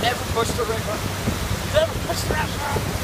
Never push the river. Never push the river.